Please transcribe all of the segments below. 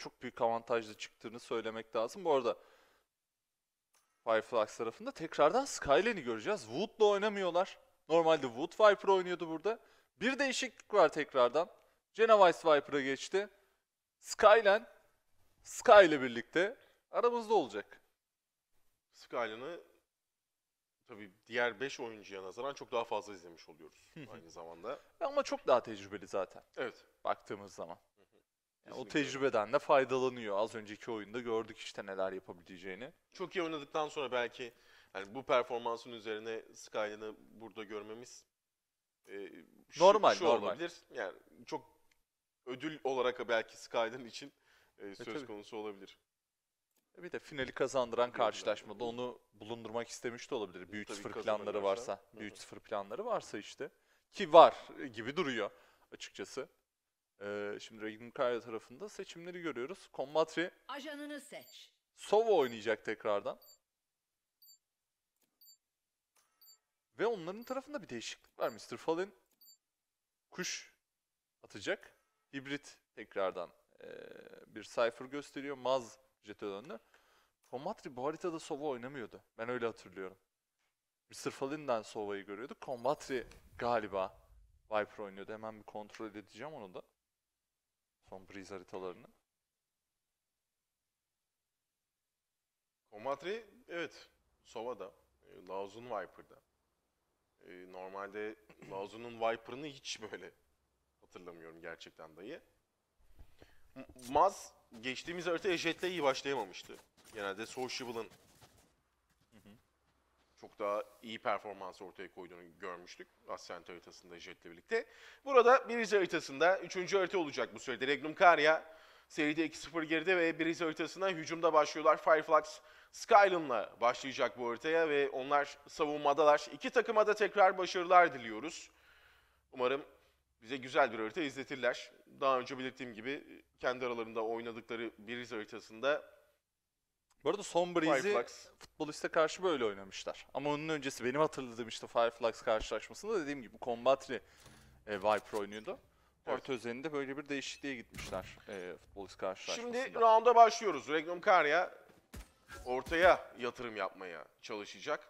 çok büyük avantajlı çıktığını söylemek lazım. Bu arada Fireflux tarafında tekrardan Skyline'i göreceğiz. Wood'la oynamıyorlar. Normalde Wood Viper oynuyordu burada. Bir değişiklik var tekrardan. Genovice Viper'a geçti. Skyline Sky ile birlikte aramızda olacak. Skyline'ı tabii diğer 5 oyuncuya nazaran çok daha fazla izlemiş oluyoruz aynı zamanda. Ama çok daha tecrübeli zaten Evet. baktığımız zaman. Yani o kesinlikle. tecrübeden de faydalanıyor. Az önceki oyunda gördük işte neler yapabileceğini. Çok iyi oynadıktan sonra belki yani bu performansın üzerine Skyline'ı burada görmemiz e, şu, Normal, şu normal. olabilir. Yani çok ödül olarak belki Skyline için e, söz tabii. konusu olabilir. Bir de finali kazandıran karşılaşmada onu bulundurmak istemiş de olabilir. Bir Tabii 3-0 planları varsa. Bir 3-0 planları varsa işte. Ki var gibi duruyor açıkçası. Ee, şimdi Regnum Kaya tarafında seçimleri görüyoruz. Combatri Ajanını seç. Sova oynayacak tekrardan. Ve onların tarafında bir değişiklik var. Mr. Fallen kuş atacak. Hibrit tekrardan eee, bir Cypher gösteriyor. Maz jetonunu. Combatri bu haritada Sova oynamıyordu. Ben öyle hatırlıyorum. Mr. Fallen'den Sova'yı görüyorduk. Combatri galiba Viper oynuyordu. Hemen bir kontrol edeceğim onu da. Son Breeze haritalarını. Combatri evet Sova'da, e, Laozu'nun Viper'da. E, normalde Laozu'nun Viper'ını hiç böyle hatırlamıyorum gerçekten dayı. Maz geçtiğimiz haritaya Jet'le iyi başlayamamıştı. Genelde Sociable'ın çok daha iyi performans ortaya koyduğunu görmüştük Ascent haritasında Jet'le birlikte. Burada Biriz haritasında 3. harita olacak bu sürede. Regnum Karya seride 2-0 geride ve Biriz haritasına hücumda başlıyorlar. Fireflux Skyline'la başlayacak bu haritaya ve onlar savunmadalar. İki takıma da tekrar başarılar diliyoruz. Umarım bize güzel bir harita izletirler. Daha önce belirttiğim gibi kendi aralarında oynadıkları Biriz haritasında Bu arada son Breeze'i Fireflux futboliste karşı böyle oynamışlar. Ama onun öncesi benim hatırladığım işte Fireflux karşılaşmasında dediğim gibi Combatri e, Viper oynuyordu. Evet. Orta özelinde böyle bir değişikliğe gitmişler e, futbolist karşılaşmasında. Şimdi rounda başlıyoruz. Regnum Karya ortaya yatırım yapmaya çalışacak.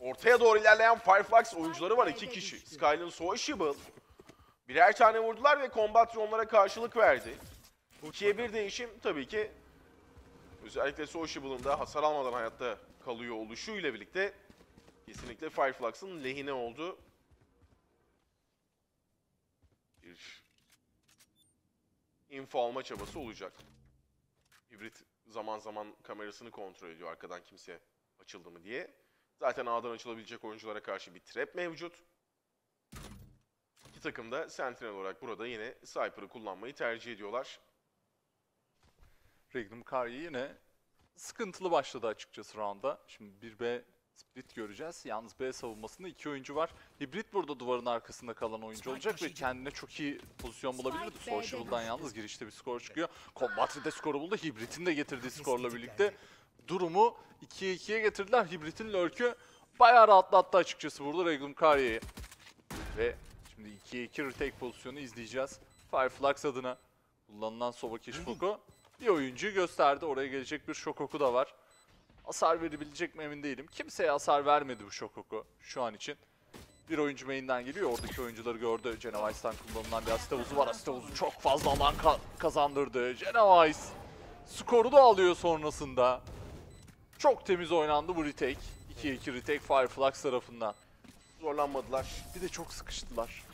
Ortaya doğru ilerleyen Fireflux oyuncuları var iki kişi. Skyline Sociable. Birer tane vurdular ve Combat onlara karşılık verdi. İkiye bir değişim tabii ki özellikle Sociable'ın da hasar almadan hayatta kalıyor oluşuyla birlikte kesinlikle Fireflux'ın lehine oldu. Bir info alma çabası olacak. Hibrit zaman zaman kamerasını kontrol ediyor arkadan kimse açıldı mı diye. Zaten A'dan açılabilecek oyunculara karşı bir trap mevcut. İki takım da Sentinel olarak burada yine Cypher'ı kullanmayı tercih ediyorlar. Regnum Karya yine sıkıntılı başladı açıkçası rounda. Şimdi 1B split göreceğiz. Yalnız B savunmasında iki oyuncu var. Hibrit burada duvarın arkasında kalan oyuncu olacak ve kendine çok iyi pozisyon bulabilirdi. Düştü. yalnız girişte bir skor çıkıyor. Combatri de skoru buldu. Hibrit'in de getirdiği skorla birlikte durumu 2'ye 2'ye getirdiler. Hibrit'in lurk'ü bayağı rahatlattı açıkçası burada Regnum Karya'yı. Ve şimdi 2'ye 2 retake pozisyonu izleyeceğiz. Fireflux adına kullanılan Sova Kishimoku bir oyuncuyu gösterdi. Oraya gelecek bir Shokoku da var. Hasar verebilecek mi emin değilim. Kimseye hasar vermedi bu Shokoku şu an için. Bir oyuncu main'den geliyor. Oradaki oyuncuları gördü. Genovice'dan kullanılan bir asist havuzu var. Asist havuzu çok fazla alan ka- kazandırdı. Genovice skoru da alıyor sonrasında. Çok temiz oynandı bu retake. 2'ye 2 retake Fireflux tarafından. Zorlanmadılar. Bir de çok sıkıştılar.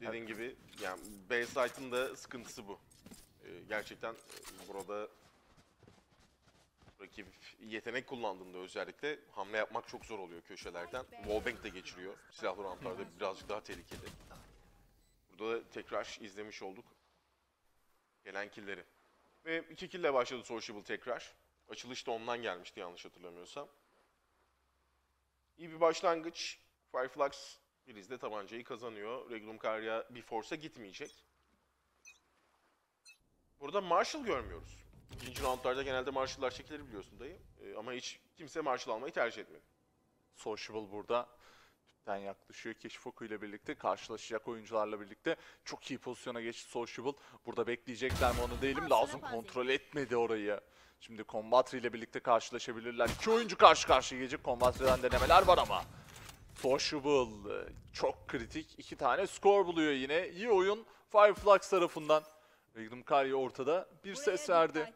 Dediğin gibi yani Bayside'ın da sıkıntısı bu. Gerçekten e, burada rakip yetenek kullandığında özellikle hamle yapmak çok zor oluyor köşelerden. Wallbang de geçiriyor. Silahlı roundlarda birazcık daha tehlikeli. Burada da tekrar izlemiş olduk gelen killleri. Ve iki kille başladı Sociable tekrar. Açılış da ondan gelmişti yanlış hatırlamıyorsam. İyi bir başlangıç. Fireflux Filiz de tabancayı kazanıyor. Regnum Karya bir force'a gitmeyecek. Burada Marshall görmüyoruz. İkinci roundlarda genelde Marshall'lar çekilir biliyorsun dayı. Ee, ama hiç kimse Marshall almayı tercih etmedi. Sociable burada Den yaklaşıyor Keşfoku ile birlikte karşılaşacak oyuncularla birlikte çok iyi pozisyona geçti Sociable. Burada bekleyecekler mi onu değilim. Lazım kontrol etmedi orayı. Şimdi Combatri ile birlikte karşılaşabilirler. İki oyuncu karşı karşıya gelecek. Combatri'den denemeler var ama. Sociable e, çok kritik. iki tane skor buluyor yine. İyi oyun Fireflux tarafından. Regnum Kari ortada bir ses verdi.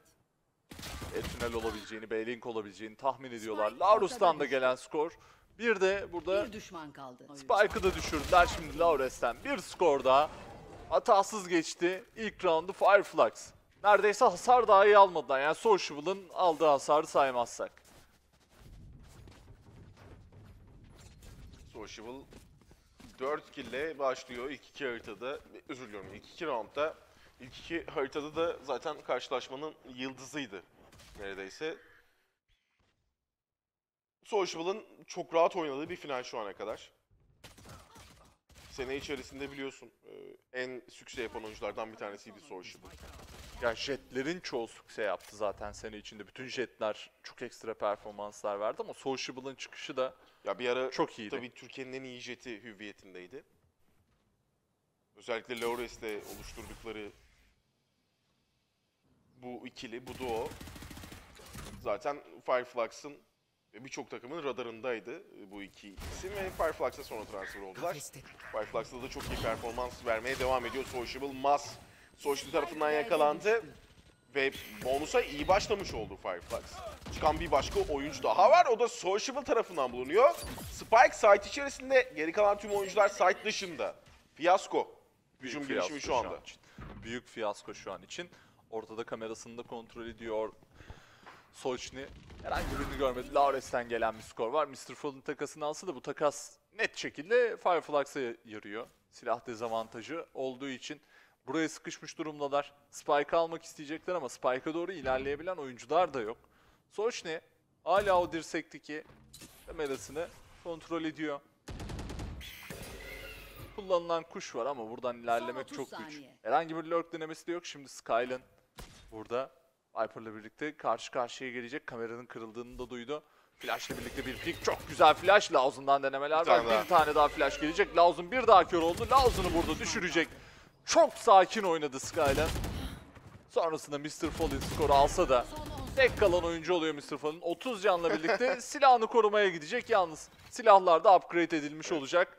E tünel olabileceğini, B-Link olabileceğini tahmin ediyorlar. Laurus'tan da gelen skor. Bir de burada Bir düşman kaldı. Spike'ı da düşürdüler şimdi Laures'ten. Bir skor daha. Hatasız geçti. İlk roundu Fireflux. Neredeyse hasar dahi almadılar. Yani Sociable'ın aldığı hasarı saymazsak. Sociable 4 kille başlıyor ilk iki haritada. Özür diliyorum ilk iki roundda. İlk iki haritada da zaten karşılaşmanın yıldızıydı neredeyse. Sociable'ın çok rahat oynadığı bir final şu ana kadar. Sene içerisinde biliyorsun e, en sükse yapan oyunculardan bir tanesiydi Sociable. Ya jetlerin çoğu sükse yaptı zaten sene içinde. Bütün jetler çok ekstra performanslar verdi ama Sociable'ın çıkışı da Ya bir ara çok iyiydi. Tabii Türkiye'nin en iyi jeti hüviyetindeydi. Özellikle Laures'le oluşturdukları bu ikili, bu duo zaten Fireflux'ın ve birçok takımın radarındaydı bu iki isim ve Fireflux'a sonra transfer oldular. Fireflux'ta da çok iyi performans vermeye devam ediyor. Sociable Mas Sociable tarafından yakalandı ve bonusa iyi başlamış oldu Fireflux. Çıkan bir başka oyuncu daha var. O da Sociable tarafından bulunuyor. Spike site içerisinde. Geri kalan tüm oyuncular site dışında. Fiyasko. Hücum fiyasko şu anda. an için. Büyük fiyasko şu an için. Ortada kamerasını da kontrol ediyor. Sochni herhangi birini görmedi. Laures'ten gelen bir skor var. Mr. Fall'ın takasını alsa da bu takas net şekilde Fireflux'a yarıyor. Silah dezavantajı olduğu için buraya sıkışmış durumdalar. Spike almak isteyecekler ama Spike'a doğru ilerleyebilen oyuncular da yok. Sochni hala o dirsekteki kamerasını kontrol ediyor. Kullanılan kuş var ama buradan ilerlemek 30 çok güç. Herhangi bir lurk denemesi de yok. Şimdi Skylen burada Viper'la birlikte karşı karşıya gelecek. Kameranın kırıldığını da duydu. Flash'la birlikte bir pick. Çok güzel flash. Lauz'undan denemeler Bir var. daha. Bir tane daha flash gelecek. Lauz'un bir daha kör oldu. Lauz'unu burada düşürecek. Çok sakin oynadı Skylen. Sonrasında Mr. Fall'in skoru alsa da tek kalan oyuncu oluyor Mr. Fall'in. 30 canla birlikte silahını korumaya gidecek. Yalnız silahlar da upgrade edilmiş olacak.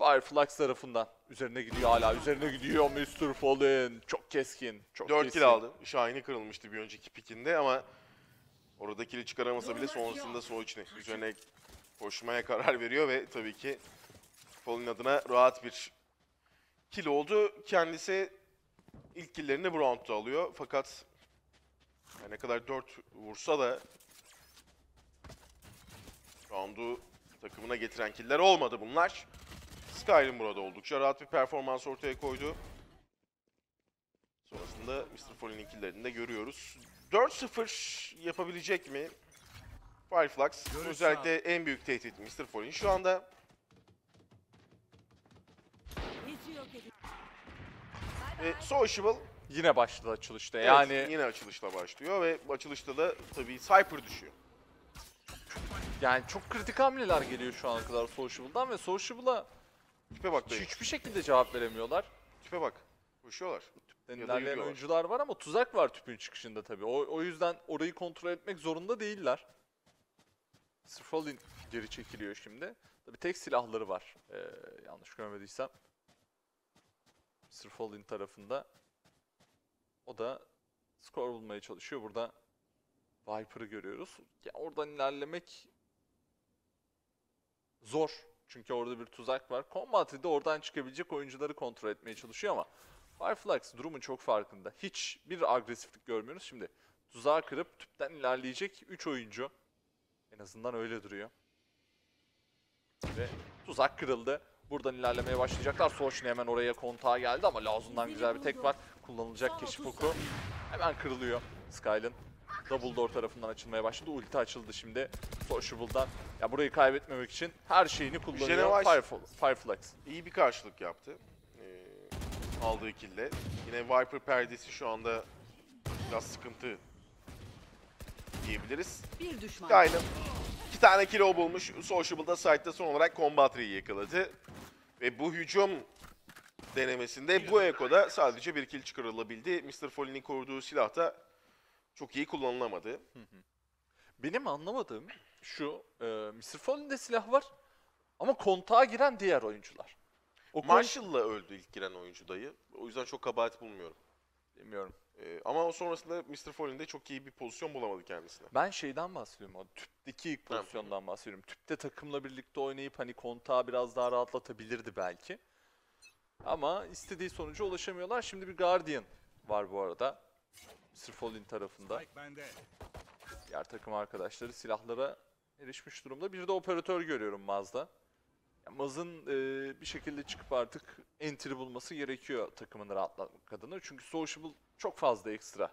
Fireflux tarafından. Üzerine gidiyor hala. Üzerine gidiyor Mr. Fall'in. Çok keskin. Çok 4 keskin. kill aldı. Şahin'i kırılmıştı bir önceki pikinde ama orada kill'i çıkaramasa bile sonrasında Soğuç'un üzerine koşmaya karar veriyor ve tabii ki Fall'in adına rahat bir kill oldu. Kendisi ilk kill'lerini bu roundda alıyor fakat her ne kadar 4 vursa da roundu takımına getiren killer olmadı bunlar. Skyrim burada oldukça rahat bir performans ortaya koydu. Sonrasında Mr. Fallen'in killerini de görüyoruz. 4-0 yapabilecek mi? Fireflux özellikle en büyük tehdit Mr. Fallen şu anda. Ve Sociable Yine başladı açılışta. evet, Yani yine açılışla başlıyor ve açılışta da tabii Cypher düşüyor. yani çok kritik hamleler geliyor şu ana kadar Sociable'dan ve Sociable'a Tipe bak dayı, hiçbir şekilde cevap veremiyorlar. tipe bak. Koşuyorlar. Yürüyorlar. oyuncular var ama tuzak var tüpün çıkışında tabii. O, o yüzden orayı kontrol etmek zorunda değiller. Sifalin geri çekiliyor şimdi. Tabii tek silahları var. Ee, yanlış görmediysem. Sifalin tarafında. O da skor bulmaya çalışıyor. Burada Viper'ı görüyoruz. Ya oradan ilerlemek zor. Çünkü orada bir tuzak var. Combat'ı da oradan çıkabilecek oyuncuları kontrol etmeye çalışıyor ama Fireflux durumun çok farkında. Hiçbir agresiflik görmüyoruz. Şimdi tuzağı kırıp tüpten ilerleyecek 3 oyuncu. En azından öyle duruyor. Ve tuzak kırıldı. Buradan ilerlemeye başlayacaklar. Soğuş'un hemen oraya kontağa geldi ama Lazun'dan güzel bir tek var. Kullanılacak keşif oku. Hemen kırılıyor Skylen. Double door tarafından açılmaya başladı. Ulti açıldı şimdi. Sociable'dan. Ya burayı kaybetmemek için her şeyini kullanıyor Firefl- Fireflux. İyi bir karşılık yaptı. Ee, aldığı kille. Yine Viper perdesi şu anda biraz sıkıntı diyebiliriz. Bir düşman. Skyrim iki tane kilo bulmuş. Sociable'da site'da son olarak Combatry'yi yakaladı. Ve bu hücum denemesinde bu ekoda sadece bir kill çıkarılabildi. Mr. Foley'nin koruduğu silah da çok iyi kullanılamadı. Benim anlamadığım şu, e, Mr. Fallen'de silah var ama kontağa giren diğer oyuncular. O Marshall'la öldü ilk giren oyuncu dayı. O yüzden çok kabahat bulmuyorum. Bilmiyorum. Ee, ama o sonrasında Mr. Foley'nin de çok iyi bir pozisyon bulamadı kendisine. Ben şeyden bahsediyorum o tüpteki ilk pozisyondan bahsediyorum. Tüpte takımla birlikte oynayıp hani kontağı biraz daha rahatlatabilirdi belki. Ama istediği sonuca ulaşamıyorlar. Şimdi bir Guardian var bu arada. Fallen tarafında. Diğer takım arkadaşları silahlara erişmiş durumda. Bir de operatör görüyorum Maz'da. Maz'ın e, bir şekilde çıkıp artık entry bulması gerekiyor takımını rahatlatmak adına. Çünkü Sociable çok fazla ekstra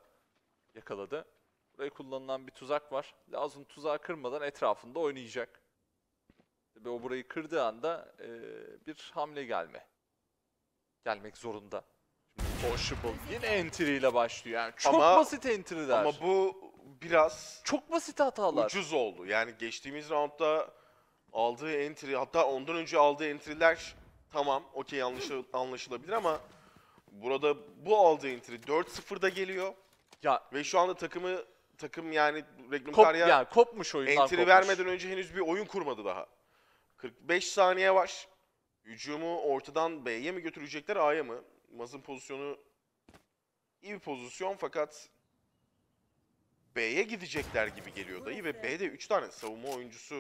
yakaladı. Buraya kullanılan bir tuzak var. Lazım tuzağı kırmadan etrafında oynayacak. Ve o burayı kırdığı anda e, bir hamle gelme. Gelmek zorunda. Sociable yine entry ile başlıyor. Yani çok Ama- basit entry'ler. Ama bu biraz Çok basit hatalar. ucuz oldu. Yani geçtiğimiz roundda aldığı entry hatta ondan önce aldığı entry'ler tamam okey anlaşıl- anlaşılabilir ama burada bu aldığı entry 4-0'da geliyor Ya ve şu anda takımı takım yani Regnum kop, Karya yani kopmuş oyundan entry kopmuş. vermeden önce henüz bir oyun kurmadı daha. 45 saniye var. Hücumu ortadan B'ye mi götürecekler A'ya mı? Maz'ın pozisyonu iyi bir pozisyon fakat B'ye gidecekler gibi geliyor dayı ve B'de 3 tane savunma oyuncusu,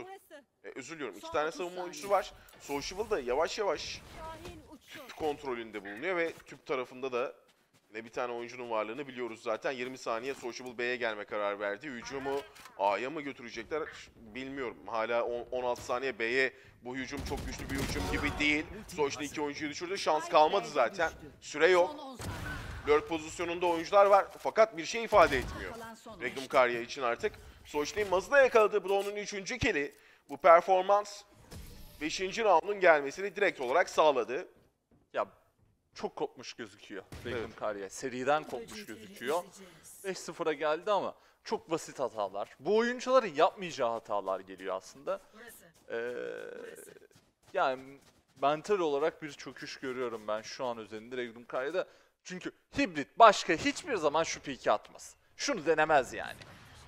e, özür diliyorum 2 Son tane 30 savunma oyuncusu var. Sociable da yavaş yavaş tüp kontrolünde bulunuyor ve tüp tarafında da ne bir tane oyuncunun varlığını biliyoruz zaten. 20 saniye Sociable B'ye gelme karar verdi. Hücumu A'ya mı götürecekler bilmiyorum. Hala on- 16 saniye B'ye bu hücum çok güçlü bir hücum gibi değil. Sonuçta iki oyuncuyu düşürdü. Şans kalmadı zaten. Süre yok. Son 10 saniye. Lurk pozisyonunda oyuncular var fakat bir şey ifade etmiyor. Regnum. Karya için artık. Soçli'nin mazı da yakaladı. Bu da onun üçüncü kili. Bu performans 5. roundun gelmesini direkt olarak sağladı. Ya çok kopmuş gözüküyor Regnum Evet. Karya. Seriden kopmuş gözüküyor. 5-0'a geldi ama çok basit hatalar. Bu oyuncuların yapmayacağı hatalar geliyor aslında. Burası. Ee, yani mental olarak bir çöküş görüyorum ben şu an özelinde Regnum Karya'da. Çünkü hibrit başka hiçbir zaman şu piki atmaz. Şunu denemez yani.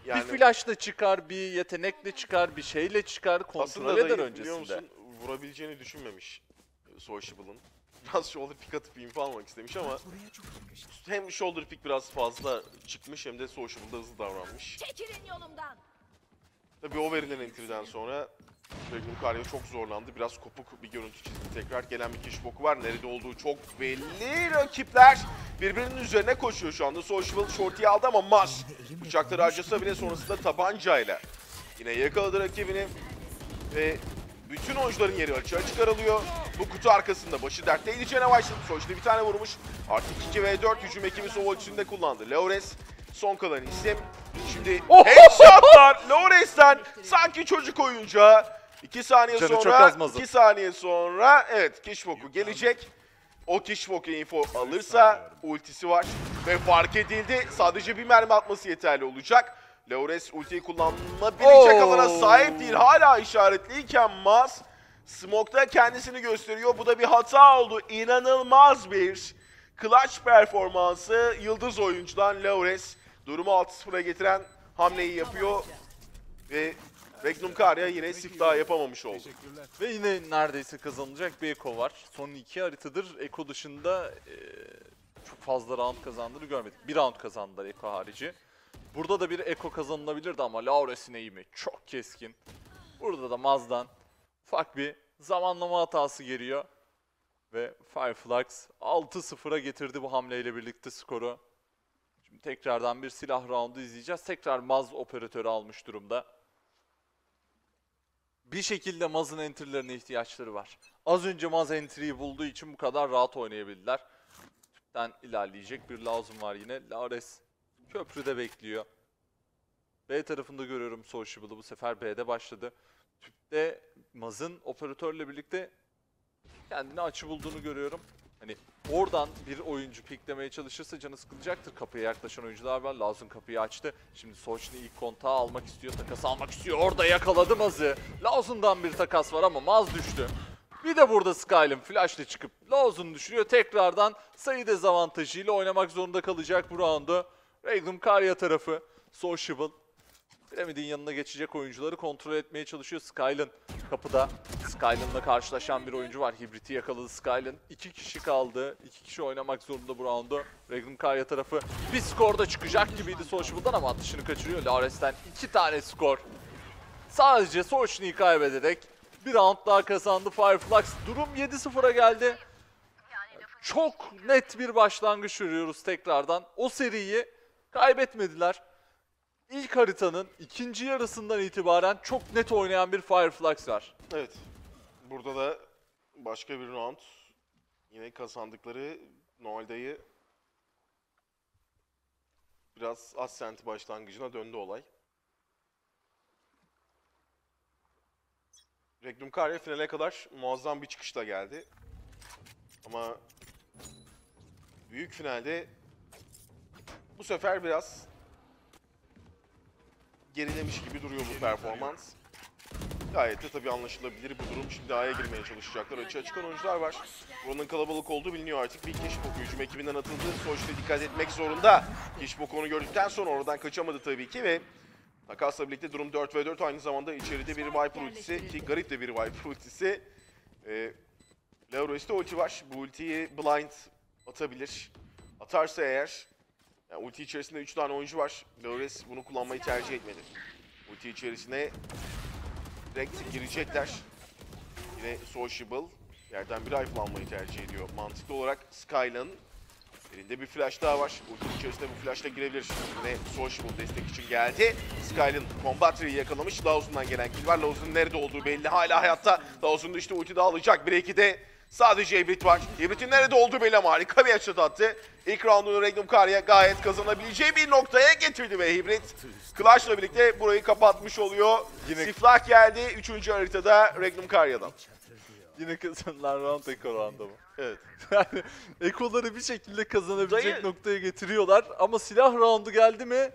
Yani bir flashla çıkar, bir yetenekle çıkar, bir şeyle çıkar, kontrol aslında eder dayı öncesinde. musun vurabileceğini düşünmemiş Sociable'ın. Biraz shoulder pick atıp info almak istemiş ama hem shoulder pick biraz fazla çıkmış hem de Sociable'da hızlı davranmış. Çekilin yolumdan. Tabii o verilen entry'den sonra Regnum Karya çok zorlandı. Biraz kopuk bir görüntü çizdi. Tekrar gelen bir kişi boku var. Nerede olduğu çok belli. Rakipler birbirinin üzerine koşuyor şu anda. Sociable shorty'yi aldı ama Maz bıçakları harcasa bile sonrasında tabancayla yine yakaladı rakibini ve bütün oyuncuların yeri açığa çıkarılıyor. Bu kutu arkasında başı dertte gideceğine başladı. Sonuçta bir tane vurmuş. Artık 2 ve 4 hücum ekibi Sova içinde kullandı. Laures son kalan isim. Şimdi headshotlar Laures'ten sanki çocuk oyuncağı. 2 saniye Canı sonra, az Maz'ın. 2 saniye sonra evet Kishboku gelecek. O Kishboku info alırsa ultisi var ve fark edildi. Sadece bir mermi atması yeterli olacak. Laures ultiyi kullanabilecek Oo. alana sahip değil. Hala işaretliyken Maz Smoke'da kendisini gösteriyor. Bu da bir hata oldu. İnanılmaz bir clutch performansı yıldız oyuncudan Laures. Durumu 6-0'a getiren hamleyi yapıyor ve Regnum Karya yine siftah yapamamış oldu. Ve yine neredeyse kazanılacak bir Eko var. Son iki haritadır Eko dışında eee, çok fazla round kazandığını görmedik. Bir round kazandılar Eko harici. Burada da bir Eko kazanılabilirdi ama Laures'in eğimi çok keskin. Burada da Maz'dan ufak bir zamanlama hatası geliyor. Ve Fireflux 6-0'a getirdi bu hamleyle birlikte skoru. Şimdi tekrardan bir silah roundu izleyeceğiz. Tekrar Maz operatörü almış durumda bir şekilde Maz'ın entry'lerine ihtiyaçları var. Az önce Maz entry'yi bulduğu için bu kadar rahat oynayabildiler. Tüpten ilerleyecek bir lazım var yine. Lares köprüde bekliyor. B tarafında görüyorum Sociable'ı bu sefer B'de başladı. Tüpte Maz'ın operatörle birlikte kendini açı bulduğunu görüyorum. Hani Oradan bir oyuncu piklemeye çalışırsa canı sıkılacaktır. Kapıya yaklaşan oyuncular var. Lazım kapıyı açtı. Şimdi Soçni ilk kontağı almak istiyor. Takas almak istiyor. Orada yakaladı Maz'ı. Lazım'dan bir takas var ama Maz düştü. Bir de burada Skylin flashla çıkıp Lazım'ı düşürüyor. Tekrardan sayı dezavantajıyla oynamak zorunda kalacak bu roundu. Regnum Karya tarafı. Sociable. Pyramid'in yanına geçecek oyuncuları kontrol etmeye çalışıyor. Skylin kapıda. Skylin'la karşılaşan bir oyuncu var. Hibrit'i yakaladı Skylin. İki kişi kaldı. İki kişi oynamak zorunda bu roundu. Regnum Karya tarafı bir skorda çıkacak gibiydi Sociable'dan ama atışını kaçırıyor. Lares'ten iki tane skor. Sadece Sochni'yi kaybederek bir round daha kazandı Fireflux. Durum 7-0'a geldi. Çok net bir başlangıç görüyoruz tekrardan. O seriyi kaybetmediler. İlk haritanın ikinci yarısından itibaren çok net oynayan bir Fireflux var. Evet. Burada da başka bir round. Yine kazandıkları Noel'dayı biraz Ascent başlangıcına döndü olay. Regnum Karya finale kadar muazzam bir çıkışla geldi. Ama büyük finalde bu sefer biraz gerilemiş gibi duruyor bu performans. Gayet de tabii anlaşılabilir bu durum. Şimdi A'ya girmeye çalışacaklar. Açığa çıkan oyuncular var. Buranın kalabalık olduğu biliniyor artık. Bir Kişbok hücum ekibinden atıldı. Soç'ta dikkat etmek zorunda. Kişbok onu gördükten sonra oradan kaçamadı tabii ki ve takasla birlikte durum 4 ve 4 aynı zamanda içeride bir Viper ultisi ki garip de bir Viper ultisi. Ee, Lauros'ta ulti var. Bu ultiyi blind atabilir. Atarsa eğer yani ulti içerisinde 3 tane oyuncu var. Laures bunu kullanmayı tercih etmedi. Ulti içerisine direkt girecekler. Yine Sociable yerden bir rifle almayı tercih ediyor. Mantıklı olarak Skylan elinde bir flash daha var. Ultinin içerisinde bu flashla girebilir. Yine Sociable destek için geldi. Skylan Combatry'i yakalamış. Lawson'dan gelen kill var. Lawson'un nerede olduğu belli. Hala hayatta. Lawson da işte ulti de alacak. 1-2'de sadece Hibrit var. Hibrit'in nerede olduğu belli ama harika bir headshot attı. İlk roundunu Regnum Karya gayet kazanabileceği bir noktaya getirdi ve Hibrit Clash'la birlikte burayı kapatmış oluyor. Yine- Siflah geldi 3. haritada Regnum Karya'dan. Yine kazanılan round Eko round'da mı? Evet. Yani Eko'ları bir şekilde kazanabilecek Dayı- noktaya getiriyorlar ama silah roundu geldi mi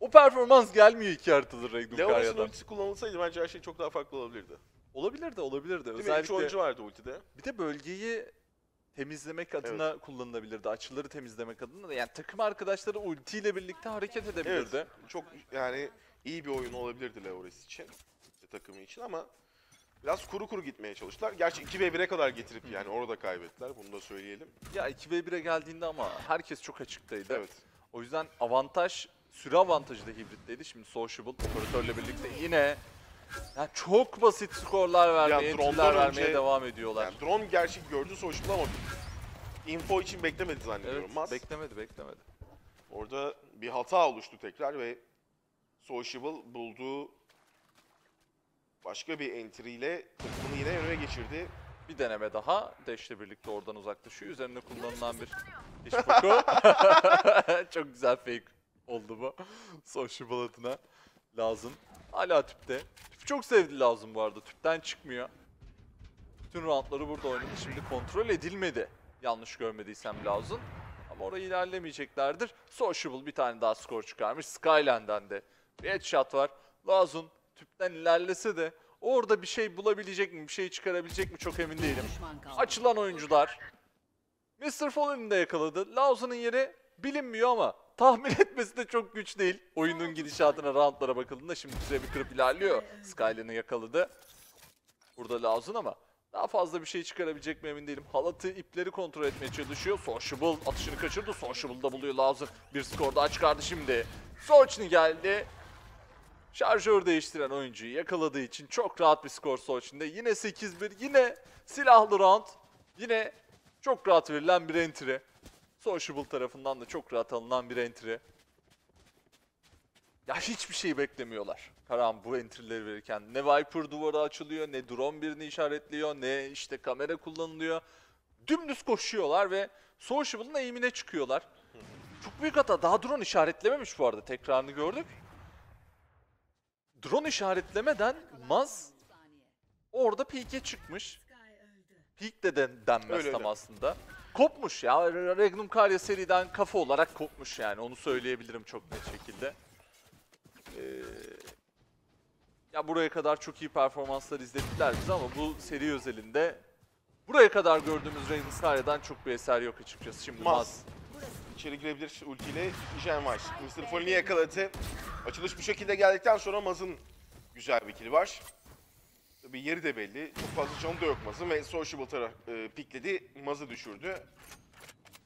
o performans gelmiyor iki haritadır Regnum Karya'dan. ultisi kullanılsaydı bence her şey çok daha farklı olabilirdi. Olabilir de olabilir de. Değil mi? Üç oyuncu vardı ultide. bir de bölgeyi temizlemek adına kullanılabilirdi. Açıları temizlemek adına da. Yani takım arkadaşları ultiyle birlikte hareket edebilirdi. Evet. Çok yani iyi bir oyun olabilirdi Leoris için. işte takımı için ama biraz kuru kuru gitmeye çalıştılar. Gerçi 2v1'e kadar getirip yani orada kaybettiler. Bunu da söyleyelim. Ya 2v1'e geldiğinde ama herkes çok açıktaydı. Evet. O yüzden avantaj, süre avantajı da hibritteydi. Şimdi Sociable operatörle birlikte yine yani çok basit skorlar vermeye, entry'ler vermeye önce- devam ediyorlar. Yani drone gerçek gördü Social ama info için beklemedi zannediyorum. evet, Mas. beklemedi, beklemedi. Orada bir hata oluştu tekrar ve Sociable bulduğu başka bir entry ile takımını yine öne geçirdi. Bir deneme daha. Dash'le birlikte oradan uzaklaşıyor. Üzerine kullanılan bir iş boku. Çok güzel fake oldu bu. Sociable adına. Lazım. Hala tüpte. Tüpü çok sevdi lazım bu arada. Tüpten çıkmıyor. Bütün roundları burada oynadı. Şimdi kontrol edilmedi. Yanlış görmediysem lazım. Ama oraya ilerlemeyeceklerdir. Sociable bir tane daha skor çıkarmış. Skyland'den de bir headshot var. Lazun tüpten ilerlese de orada bir şey bulabilecek mi, bir şey çıkarabilecek mi çok emin değilim. Açılan oyuncular. Mr. Fallen'i de yakaladı. Lauza'nın yeri bilinmiyor ama tahmin etmesi de çok güç değil. Oyunun gidişatına, roundlara bakıldığında şimdi süre bir kırıp ilerliyor. Skyline'ı yakaladı. Burada Lauz'un ama daha fazla bir şey çıkarabilecek mi emin değilim. Halatı, ipleri kontrol etmeye çalışıyor. Sociable atışını kaçırdı. Sociable da buluyor Lauz'un. Bir skor daha çıkardı şimdi. Sochni geldi. Şarjör değiştiren oyuncuyu yakaladığı için çok rahat bir skor Sochi'nde. Yine 8-1, yine silahlı round. Yine çok rahat verilen bir entry. Sociable tarafından da çok rahat alınan bir entry. Ya hiçbir şey beklemiyorlar. Karan bu entry'leri verirken. Ne Viper duvarı açılıyor, ne drone birini işaretliyor, ne işte kamera kullanılıyor. Dümdüz koşuyorlar ve Sociable'ın eğimine çıkıyorlar. Çok büyük hata. Daha drone işaretlememiş bu arada. Tekrarını gördük. Drone işaretlemeden Maz orada peak'e çıkmış. Peak de den- denmez Öyle tam öyle. aslında. Kopmuş ya. Regnum Karya seriden kafa olarak kopmuş yani. Onu söyleyebilirim çok net şekilde. Ee, ya buraya kadar çok iyi performanslar izlettiler bize ama bu seri özelinde buraya kadar gördüğümüz Regnum Karya'dan çok bir eser yok açıkçası. Şimdi Maz. Maz. İçeri girebilir ultiyle Jen var. Mr. Fallen'i yakaladı. Açılış bu şekilde geldikten sonra Maz'ın güzel bir kili var. Tabii yeri de belli. Çok fazla canı da yok Maz'ın ve Sociable taraf e, pikledi. Maz'ı düşürdü.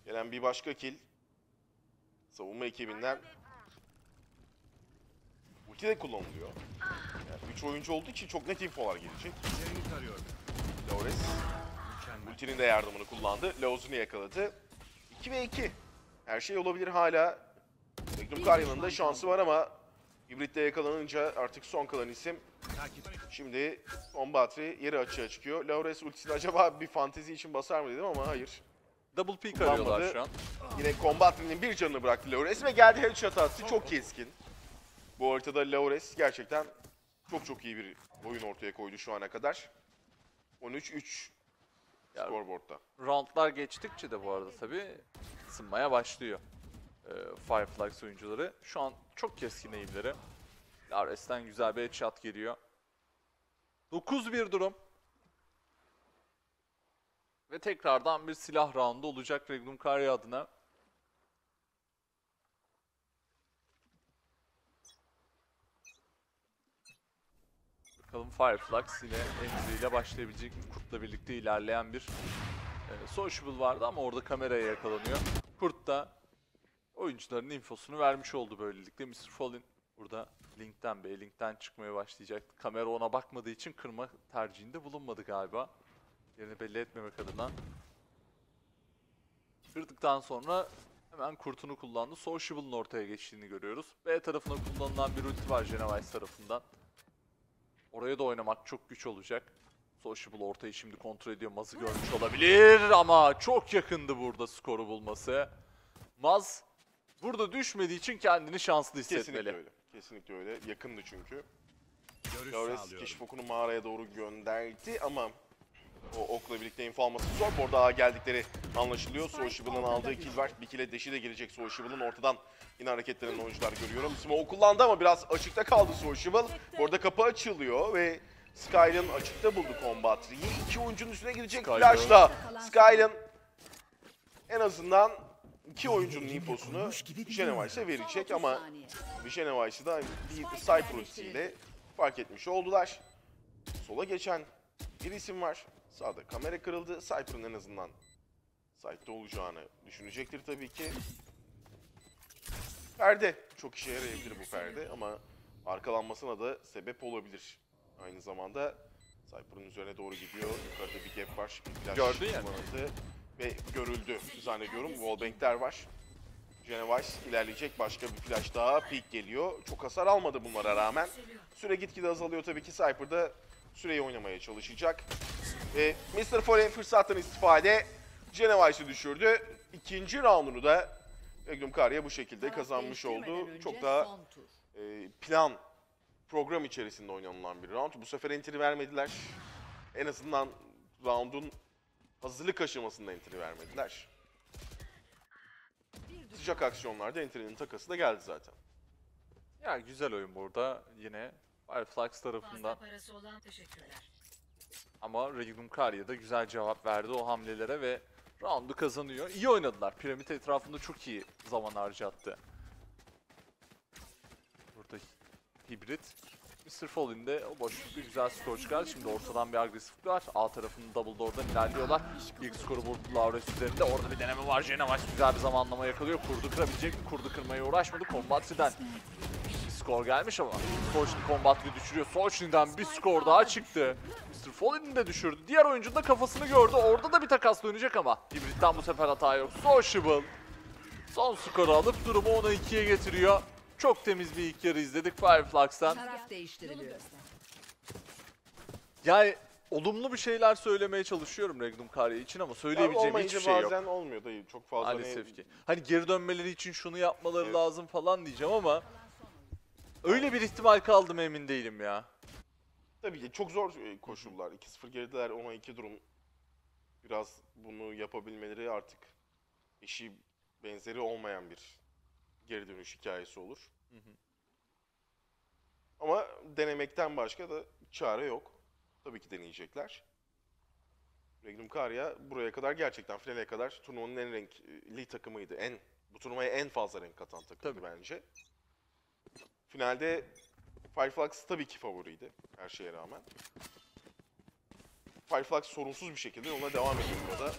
Gelen bir başka kill. Savunma ekibinden. Ulti de kullanılıyor. Yani 3 oyuncu olduğu için çok net infolar gelecek. Laures. Ultinin de yardımını kullandı. Lauz'unu yakaladı. 2 ve 2. Her şey olabilir hala. Magnum Karya'nın da şansı var ama Hibrit'te yakalanınca artık son kalan isim. Şimdi Combatri yeri açığa çıkıyor. Laures ultisini acaba bir fantezi için basar mı dedim ama hayır. Double peek arıyorlar şu an. Yine Combatri'nin bir canını bıraktı Laures ve geldi headshot attı. Çok keskin. Bu haritada Laures gerçekten çok çok iyi bir oyun ortaya koydu şu ana kadar. 13-3 Ya- scoreboard'da. Roundlar geçtikçe de bu arada tabii ısınmaya başlıyor. Ee, Fireflies oyuncuları. Şu an çok keskin eğimleri. Lares'ten güzel bir headshot geliyor. 9-1 durum. Ve tekrardan bir silah roundu olacak Regnum Karya adına. Bakalım Fireflux yine Emzi ile başlayabilecek? Kurt'la birlikte ilerleyen bir e, Sociable vardı ama orada kameraya yakalanıyor. Kurt da oyuncuların infosunu vermiş oldu böylelikle. Mr. Fallen burada Link'ten B, Link'ten çıkmaya başlayacak. Kamera ona bakmadığı için kırma tercihinde bulunmadı galiba. Yerini belli etmemek adına. Kırdıktan sonra hemen kurtunu kullandı. Sociable'ın ortaya geçtiğini görüyoruz. B tarafına kullanılan bir ulti var Genevice tarafından. Oraya da oynamak çok güç olacak. Sociable ortayı şimdi kontrol ediyor. Maz'ı görmüş olabilir ama çok yakındı burada skoru bulması. Maz burada düşmediği için kendini şanslı Kesinlikle hissetmeli. öyle. Kesinlikle öyle. Yakındı çünkü. Görüş keşif okunu mağaraya doğru gönderdi ama o okla birlikte info alması zor. Orada ağa geldikleri anlaşılıyor. Sociable'ın aldığı kill var. Bir kill'e deşi de gelecek Sociable'ın ortadan yine hareketlenen oyuncular görüyorum. Smoke kullandı ama biraz açıkta kaldı Sociable. Orada kapı açılıyor ve Skylen açıkta buldu Combatri'yi. İki oyuncunun üstüne gidecek flashla. Skylen en azından iki oyuncunun infosunu Genevice'e verecek ama Genevice'ı da bir Cypher ultisiyle fark etmiş oldular. Sola geçen bir isim var. Sağda kamera kırıldı. Cypher'ın en azından site'de olacağını düşünecektir tabii ki. Perde. Çok işe yarayabilir bu perde ama arkalanmasına da sebep olabilir. Aynı zamanda Cypher'ın üzerine doğru gidiyor. Yukarıda bir gap var. Bir flash Gördün ya. kullanıldı Ve görüldü zannediyorum. Wallbank'ler var. Genevice ilerleyecek. Başka bir flash daha. Peak geliyor. Çok hasar almadı bunlara rağmen. Süre gitgide azalıyor tabii ki. Cypher da süreyi oynamaya çalışacak. Ve Mr. Fallen fırsattan istifade Genevice'ı düşürdü. İkinci roundunu da Magnum Karya bu şekilde kazanmış oldu. Çok daha e, plan, program içerisinde oynanılan bir round. Bu sefer entry vermediler. En azından roundun hazırlık aşamasında entry vermediler. Sıcak aksiyonlarda entry'nin takası da geldi zaten. Ya güzel oyun burada yine Fireflux tarafından. Fazla parası olan teşekkürler. Ama Regnum Karya da güzel cevap verdi o hamlelere ve roundu kazanıyor. İyi oynadılar. Piramit etrafında çok iyi zaman harcattı. Burada hibrit. Mr. Fallen de o boşlukta güzel skor çıkardı. Şimdi ortadan bir agresif var. A tarafının double door'dan ilerliyorlar. İlk skoru vurdu Laures üzerinde. Orada bir deneme var. Genevice güzel bir zamanlama yakalıyor. Kurdu kırabilecek mi? Kurdu kırmaya uğraşmadı. Combatri'den bir skor gelmiş ama Sochni Combatri düşürüyor. Sochni'den bir skor daha çıktı. Mr. Fallen'i de düşürdü. Diğer oyuncu da kafasını gördü. Orada da bir takas dönecek ama Hibrit'ten bu sefer hata yok. Sociable son skoru alıp durumu 10'a 2'ye getiriyor. Çok temiz bir ilk yarı izledik Fireflux'tan. Taraf değiştiriliyor. Yani olumlu bir şeyler söylemeye çalışıyorum Regnum Karya için ama söyleyebileceğim Olmayınca hiçbir şey yok. bazen olmuyor dayı. Çok fazla Maalesef ne- ki. Hani geri dönmeleri için şunu yapmaları Evet. lazım falan diyeceğim ama öyle bir ihtimal kaldı mı emin değilim ya. Tabii ki çok zor e, koşullar. 2-0 gerideler 10'a 2 durum. biraz bunu yapabilmeleri artık eşi benzeri olmayan bir geri dönüş hikayesi olur. Ama denemekten başka da çare yok. Tabii ki deneyecekler. Regnum Karya buraya kadar gerçekten finale kadar turnuvanın en renkli takımıydı. En bu turnuvaya en fazla renk katan takımdı bence. Finalde Fireflux tabii ki favoriydi her şeye rağmen. Fireflux sorunsuz bir şekilde yoluna devam ediyor burada.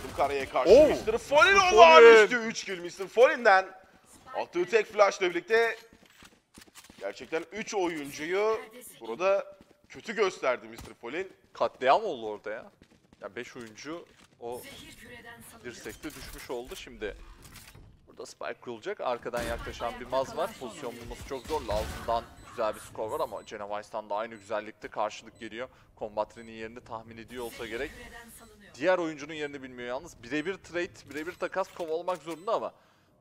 Regnum Karya'ya karşı Oo! Mr. Fallen! olağanüstü 3 kill Mr. Fallen'den. Attığı tek flashla birlikte gerçekten 3 oyuncuyu burada kötü gösterdi Mr. Fallen. Katliam oldu orada ya. Ya 5 oyuncu o dirsekte düşmüş oldu şimdi. Burada spike kurulacak. Arkadan yaklaşan bir Maz var. Pozisyon bulması çok zor. Lazım'dan güzel bir skor var ama Genovice'dan da aynı güzellikte karşılık geliyor. Combatry'nin yerini tahmin ediyor olsa gerek. Diğer oyuncunun yerini bilmiyor yalnız. Birebir trade, birebir takas kovalamak zorunda ama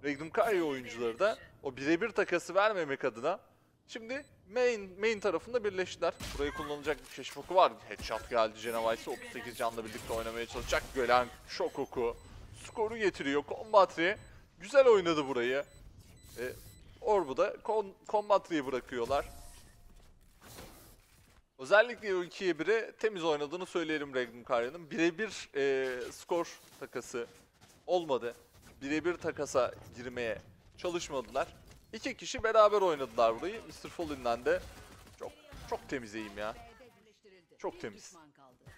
Regnum Karya oyuncuları da o birebir takası vermemek adına şimdi main main tarafında birleştiler. Burayı kullanacak bir keşif oku var. Headshot geldi Genovice'e 38 canla birlikte oynamaya çalışacak. Gölen şok oku skoru getiriyor. Combatry güzel oynadı burayı. E, Orb'u da Combatry'yi bırakıyorlar. Özellikle 2'ye 1'e temiz oynadığını söyleyelim Regnum Karya'nın. Birebir e, skor takası olmadı. Birebir takasa girmeye çalışmadılar. İki kişi beraber oynadılar burayı. Mr. Fallen'den de çok çok temiz eğim ya. Çok temiz.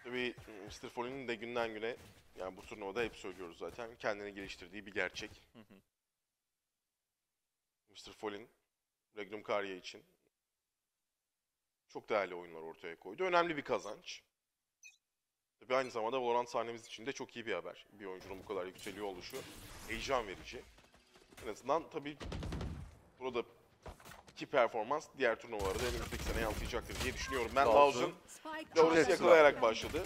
Tabii Mr. Fallen'in de günden güne yani bu turnuvada hep söylüyoruz zaten kendini geliştirdiği bir gerçek. Mr. Fallen, Regnum Karya için çok değerli oyunlar ortaya koydu. Önemli bir kazanç. Tabii aynı zamanda Valorant sahnemiz için de çok iyi bir haber. Bir oyuncunun bu kadar yükseliyor oluşu heyecan verici. En azından tabii burada ki performans diğer turnuvalarda önümüzdeki sene yansıyacaktır diye düşünüyorum. Ben. Dawson güzel. yakalayarak başladı.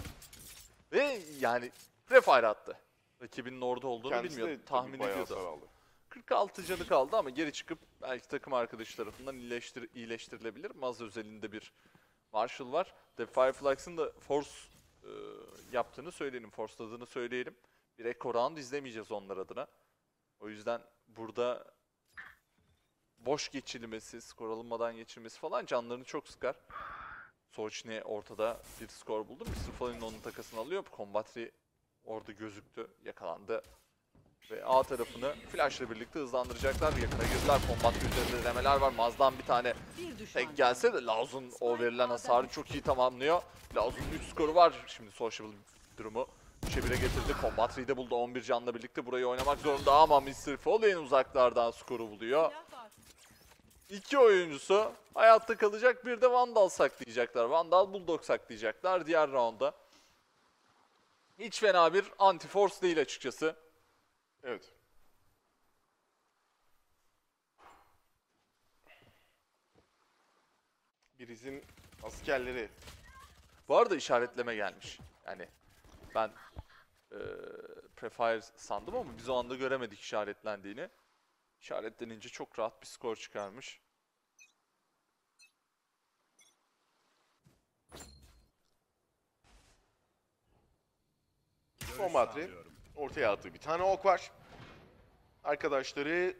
Ve yani prefire attı. Rakibinin orada olduğunu Kendisi bilmiyordu. Tahmin ediyordu. hasar aldı. 46 canı kaldı ama geri çıkıp belki takım arkadaşı tarafından iyileştir iyileştirilebilir. Maz özelinde bir Marshall var. The Fireflux'ın da Force e, yaptığını söyleyelim, forceladığını söyleyelim. Bir echo round izlemeyeceğiz onlar adına. O yüzden burada boş geçilmesi, skor alınmadan geçilmesi falan canlarını çok sıkar. Soçne ortada bir skor buldu. Mr. Fallen onun takasını alıyor. Combatry orada gözüktü, yakalandı. Ve A tarafını flashla birlikte hızlandıracaklar. Yakına girdiler. Combat üzerinde denemeler var. Maz'dan bir tane tek gelse de Laz'un o verilen hasarı çok iyi tamamlıyor. Laz'un 3 skoru var. Şimdi Sociable durumu 3'e 1'e getirdi. Combat de buldu 11 canla birlikte burayı oynamak zorunda ama Mr. Fallen uzaklardan skoru buluyor. İki oyuncusu hayatta kalacak. Bir de Vandal saklayacaklar. Vandal Bulldog saklayacaklar diğer rounda. Hiç fena bir anti-force değil açıkçası. Evet. Biriz'in askerleri Bu arada işaretleme gelmiş. Yani ben eee Prefire sandım ama biz o anda göremedik işaretlendiğini. İşaretlenince çok rahat bir skor çıkarmış. Combatri ortaya attığı bir tane ok var. Arkadaşları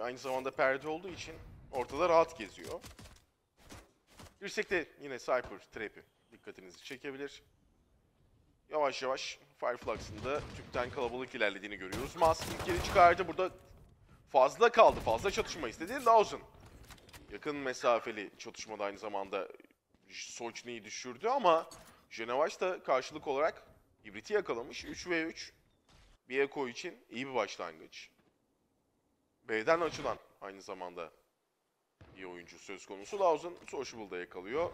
aynı zamanda perde olduğu için ortada rahat geziyor. Dirsekte yine Cypher Trap'i dikkatinizi çekebilir. Yavaş yavaş Fireflux'ın da tüpten kalabalık ilerlediğini görüyoruz. Mas ilk geri çıkardı. Burada fazla kaldı. Fazla çatışma istedi. Lawson yakın mesafeli çatışmada aynı zamanda Sochni'yi düşürdü ama Genovice da karşılık olarak Hibrit'i yakalamış. 3 v 3 bir Eko için iyi bir başlangıç. B'den açılan aynı zamanda bir oyuncu söz konusu. Lawson Sociable'da yakalıyor.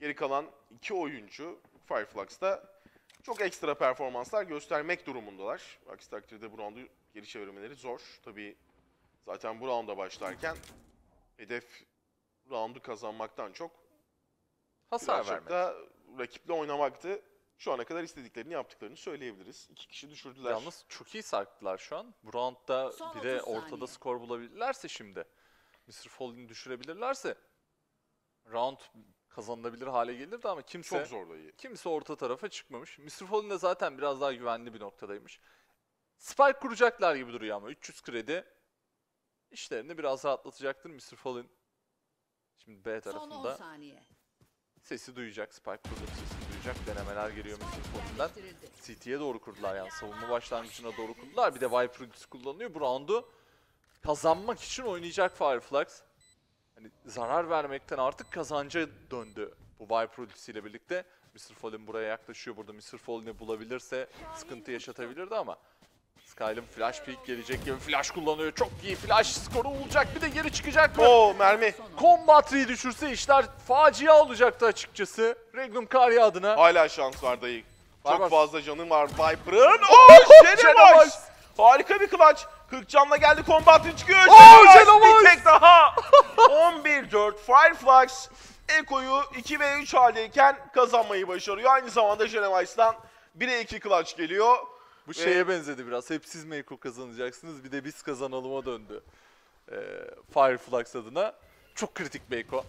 Geri kalan iki oyuncu Fireflux'ta çok ekstra performanslar göstermek durumundalar. Aksi takdirde bu roundu geri çevirmeleri zor. Tabii zaten bu rounda başlarken hedef roundu kazanmaktan çok Hasar vermek. da rakiple oynamaktı. Şu ana kadar istediklerini yaptıklarını söyleyebiliriz. İki kişi düşürdüler. Yalnız çok iyi sarktılar şu an. Bu roundda Son bire 30 ortada saniye. skor bulabilirlerse şimdi. Mr. Fallen'i düşürebilirlerse round kazanılabilir hale gelirdi ama kimse Çok zor kimse orta tarafa çıkmamış. Mr. Fallen de zaten biraz daha güvenli bir noktadaymış. Spike kuracaklar gibi duruyor ama 300 kredi işlerini biraz rahatlatacaktır Mr. Fallen. Şimdi B Son 10 tarafında saniye. sesi duyacak. Spike kurduğum sesini duyacak. Denemeler geliyor Mr. Yerleştirildi. CT'ye doğru kurdular yani savunma başlangıcına doğru kurdular. Bir de Viper ultisi kullanılıyor. Bu roundu kazanmak için oynayacak Fireflux. Hani zarar vermekten artık kazanca döndü bu Viper ultisiyle birlikte. Mr. Fallen buraya yaklaşıyor. Burada Mr. Fallen'i bulabilirse sıkıntı yaşatabilirdi ama Skyrim flash peek gelecek gibi flash kullanıyor. Çok iyi flash skoru olacak. Bir de geri çıkacak mı? Oo mermi. Combat Re'yi düşürse işler facia olacaktı açıkçası. Regnum Karya adına. Hala şans var dayı. Var, Çok var. fazla canım var Viper'ın. Oo. Genevice. Harika bir clutch. 40 canla geldi combat'ın çıkıyor. Oo, Genevice. bir tek daha. 11-4 Fireflux Eko'yu 2 ve 3 haldeyken kazanmayı başarıyor. Aynı zamanda Genevice'dan 1'e 2 clutch geliyor. Bu şeye benzedi biraz. Hep siz Meiko kazanacaksınız. Bir de biz kazanalıma döndü. Ee, Fireflux adına. Çok kritik Meiko.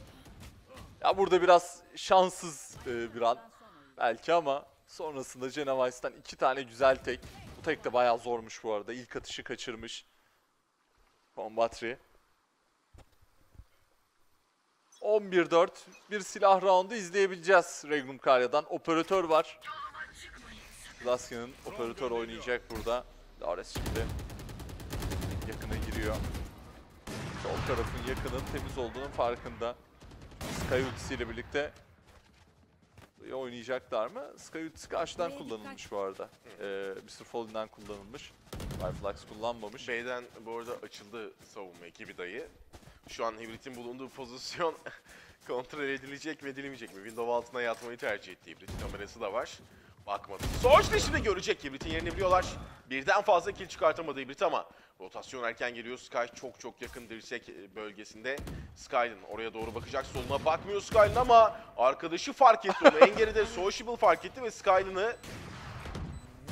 Ya burada biraz şanssız e, bir an. Belki ama sonrasında Genovice'dan iki tane güzel tek. Bu tek de bayağı zormuş bu arada. İlk atışı kaçırmış. Combatry. 11-4 bir silah roundu izleyebileceğiz Regnum Karya'dan. Operatör var. Laskya'nın operatör oynayacak burada. Lares şimdi yakına giriyor. Sol tarafın yakının temiz olduğunun farkında. Sky ultisiyle birlikte oynayacaklar mı? Sky ultisi karşıdan kullanılmış bu arada. Ee, Mr. Fallen'den kullanılmış. Fireflux kullanmamış. B'den bu arada açıldı savunma ekibi dayı. Şu an Hibrit'in bulunduğu pozisyon kontrol edilecek mi edilemeyecek mi? Window altına yatmayı tercih etti Hibrit. Kamerası da var. Bakmadı. Sonuçta şimdi görecek Hibrit'in yerini biliyorlar. Birden fazla kill çıkartamadı Hibrit ama rotasyon erken geliyor. Sky çok çok yakın dirsek e, bölgesinde. Sky'ın oraya doğru bakacak. Soluna bakmıyor Sky'ın ama arkadaşı fark etti onu. En geride Sociable fark etti ve Sky'ını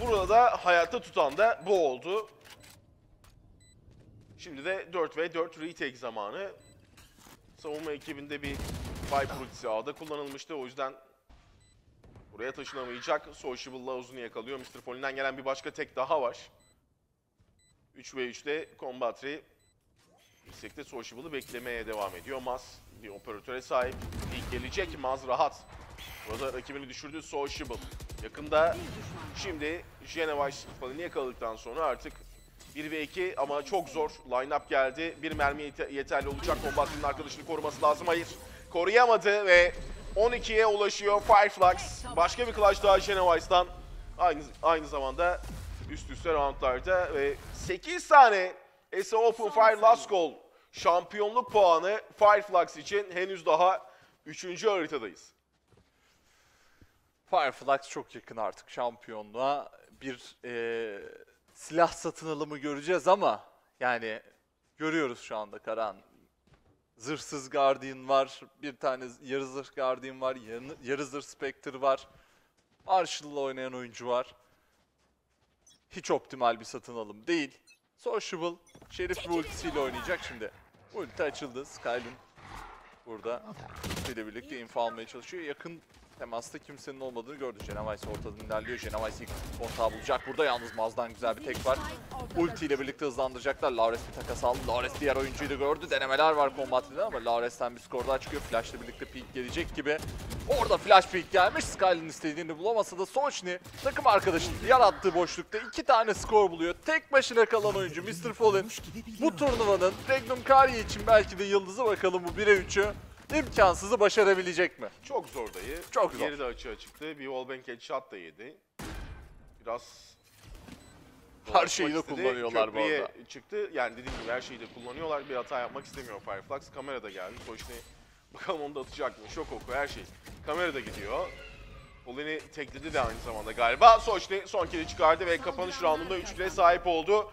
burada hayatta tutan da bu oldu. Şimdi de 4 ve 4 retake zamanı. Savunma ekibinde bir Viper ultisi A'da kullanılmıştı. O yüzden buraya taşınamayacak. Sociable'la uzunu yakalıyor. Mr. Fallen'den gelen bir başka tek daha var. 3 ve 3'te Combatry yüksekte Sociable'ı beklemeye devam ediyor. Maz bir operatöre sahip. İlk gelecek Maz rahat. Burada rakibini düşürdü Sociable. Yakında şimdi Genevice Fallen'i yakaladıktan sonra artık 1 ve 2 ama çok zor. Line-up geldi. Bir mermi yete- yeterli olacak. Combat'ın arkadaşını koruması lazım. Hayır. Koruyamadı ve 12'ye ulaşıyor Fireflux. Başka bir clutch daha Genevice'dan. Aynı, aynı zamanda üst üste roundlarda ve 8 tane SA Open Fire Last Goal şampiyonluk puanı Fireflux için henüz daha 3. haritadayız. Fireflux çok yakın artık şampiyonluğa. Bir eee, silah satın alımı göreceğiz ama yani görüyoruz şu anda Karan. Zırhsız Guardian var, bir tane yarı zırh Guardian var, yarı, yarı zırh Spectre var. Marshall'la oynayan oyuncu var. Hiç optimal bir satın alım değil. Sociable, Şerif ultisiyle oynayacak şimdi. Ulti açıldı, Skylin burada ile birlikte info almaya çalışıyor. Yakın temasta kimsenin olmadığını gördü. Genevice ortadan ilerliyor. Genevice ilk kontağı bulacak. Burada yalnız Maz'dan güzel bir tek var. Ulti ile birlikte hızlandıracaklar. Lares bir takas aldı. Lares diğer oyuncuyu da gördü. Denemeler var Combat'ta ama Lares'ten bir skor daha çıkıyor. Flash ile birlikte peek gelecek gibi. Orada flash peek gelmiş. Skyline istediğini bulamasa da Sochni takım arkadaşının yarattığı boşlukta iki tane skor buluyor. Tek başına kalan oyuncu Mr. Fallen. Bu turnuvanın Regnum Karya için belki de yıldızı bakalım bu 1'e 3'ü. İmkansızı başarabilecek mi? Çok zor dayı. Çok zor. Yeri de açığa çıktı. Bir wallbang headshot da yedi. Biraz Her şeyi de kullanıyorlar bu arada. çıktı. Yani dediğim gibi her şeyi de kullanıyorlar. Bir hata yapmak istemiyor Fireflux. Kamera da geldi. Sonuçta bakalım onu da atacak mı? Şok oku her şey. Kamera da gidiyor. Olen'i tekledi de aynı zamanda galiba. Soçni son kili çıkardı ve kapanış roundunda 3 sahip oldu.